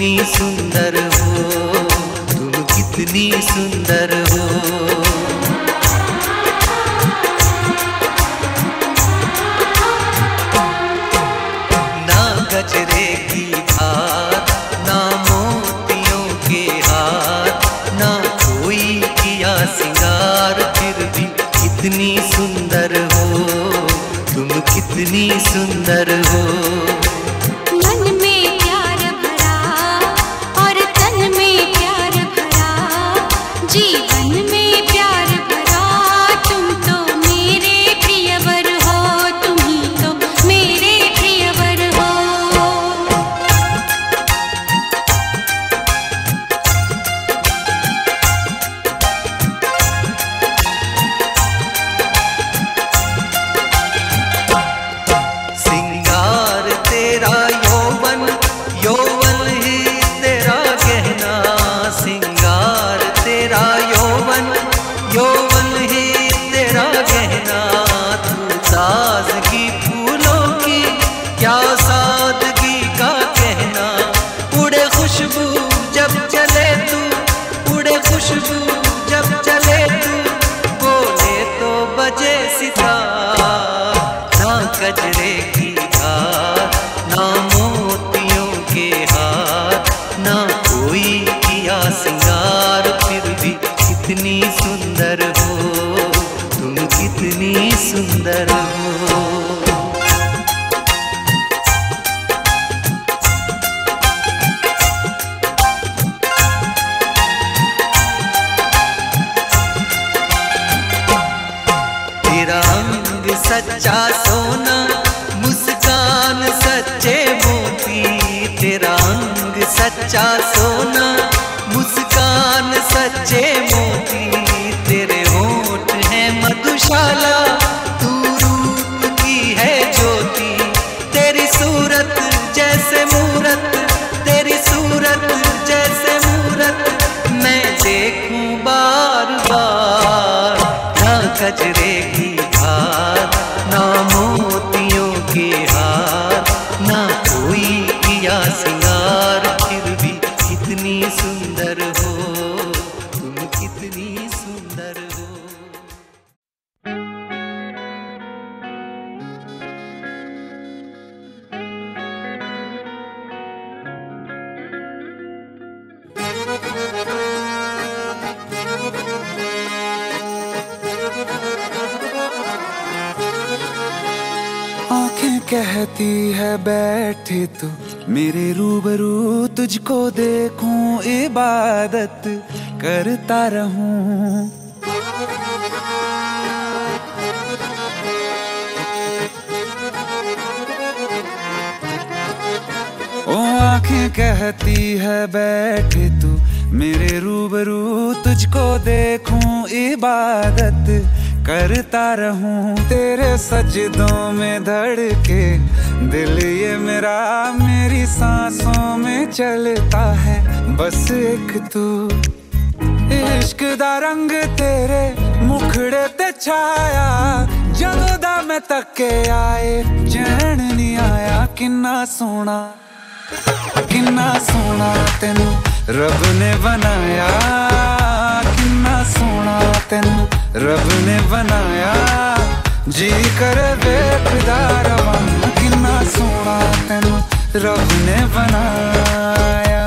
कितनी सुंदर हो, तुम कितनी सुंदर हो। ना गजरे की धार ना मोतियों के हार, ना कोई किया सिंगार, फिर भी कितनी सुंदर हो, तुम कितनी सुंदर हो। जी खुशबू जब चले तू, बोले तो बजे सितार। ना कजरे की धार, ना मोतियों के हार, ना कोई किया सिंगार, फिर भी कितनी सुंदर हो, तुम कितनी सुंदर हो। सच्चा सोना, मुस्कान सच्चे मोती, तेरा अंग सच्चा सोना, मुस्कान सच्चे मोती, तेरे होठ है मधुशाला, तू रूप की है ज्योति, तेरी सूरत जैसे मूरत, तेरी सूरत जैसे मूरत, मैं देखूँ बार बार ना कजरे कहती है, बैठे तू, मेरे रूबरू तुझको देखूँ, इबादत करता रहूँ। ओ आँखें कहती है, बैठे तू, मेरे रूबरू तुझको देखूँ, इबादत करता रहूं तेरे सजदों में धड़के दिल ये मेरा मेरी सांसों में चलता है बस एक तू इश्क दा रंग तेरे मुखड़े ते छाया ਜਦੋਂ ਦਾ ਮੈਂ ਤੱਕੇ ਆਏ ਚੈਨ ਨਹੀਂ ਆਇਆ ਕਿੰਨਾ ਸੋਹਣਾ ਕਿੰਨਾ ਸੋਹਣਾ ਤੈਨੂੰ ਰੱਬ ਨੇ ਬਣਾਇਆ ਕਿੰਨਾ वतन रब ने बनाया। जी कर बेखदा रवाना किन्ना सोना तन रब ने बनाया।